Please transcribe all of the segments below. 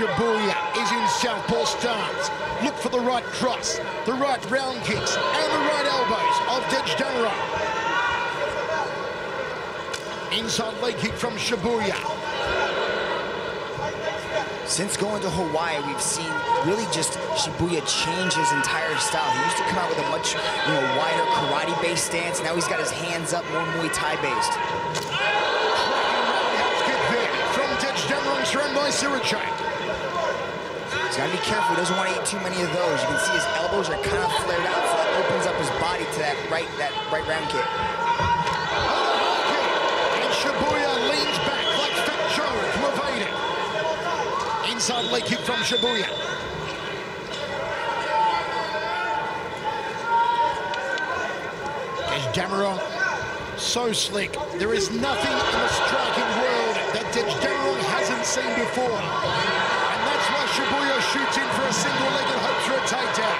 Shibuya is in southpaw stance. Look for the right cross, the right round kicks, and the right elbows of Dejdamrong. Inside leg kick from Shibuya. Since going to Hawaii, we've seen really just Shibuya change his entire style. He used to come out with a much you know, wider karate-based stance. Now he's got his hands up, more Muay Thai-based. Kick there from Dejdamrong, thrown by Sirichai. He's got to be careful. He doesn't want to eat too many of those. You can see his elbows are kind of flared out, so that opens up his body to that right, that right round kick. And Shibuya leans back like Fat Joe to evade it. Inside leg kick from Shibuya. Dejdamrong, so slick. There is nothing in the striking world that Dejdamrong hasn't seen before. And that's why Shibuya shoots in for a single leg and hopes for a takedown.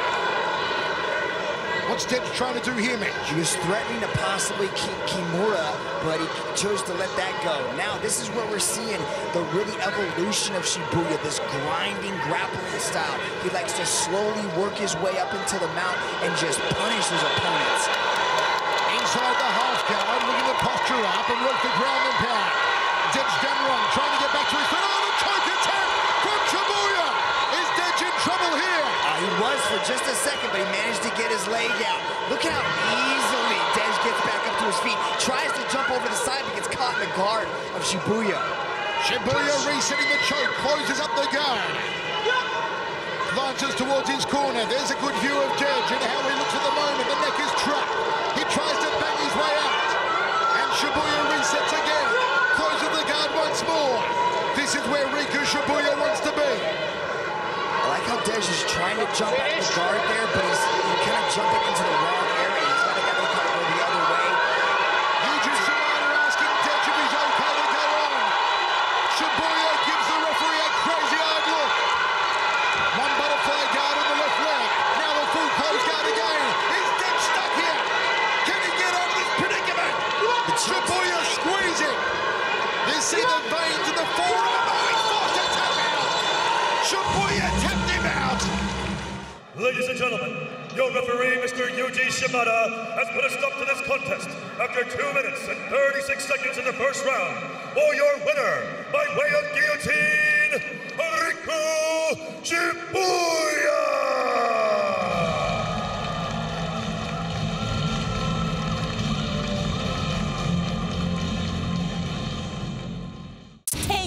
What's Dej trying to do here, Mitch? He was threatening to possibly keep Kimura, but he chose to let that go. Now, this is where we're seeing the really evolution of Shibuya, this grinding, grappling style. He likes to slowly work his way up into the mount and just punish his opponents. Inside the half guard, looking to posture up and work the ground and pound. Dejdamrong trying to get back to his feet. Oh, the choke attack from Shibuya! Is Dej in trouble here? Uh, he was for just a second, but he managed to get his leg out. Look how easily Dej gets back up to his feet. Tries to jump over the side, but gets caught in the guard of Shibuya. Shibuya resetting the choke, closes up the guard. Glances towards his corner. There's a good view of Dej and how he looks at the moment. The neck is trapped. He tries to bang his way out. And Shibuya resets again. Closes the guard once more. This is where Riku Shibuya wants to be. How Dej is trying to jump out the guard there, but he's, he's kind of jumping into the wrong area. He's got to get the kind of go the other way. Yuji Shimada asking Dej if he's okay to go on. Shibuya gives the referee a crazy eyed look. One butterfly guard on the left leg. Now the full close guard again. He's Dej stuck here? Can he get out of this predicament? Shibuya squeezing. You see the veins in the forearm. Oh, he's forced to tap out. Shibuya tapped him out. Ladies and gentlemen, your referee, Mr. Yuji Shimada, has put a stop to this contest after 2 minutes and 36 seconds in the first round. For your winner, by way of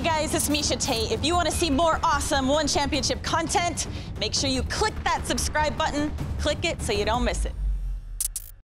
guys, it's Miesha Tate. If you want to see more awesome One Championship content, make sure you click that subscribe button. Click it so you don't miss it.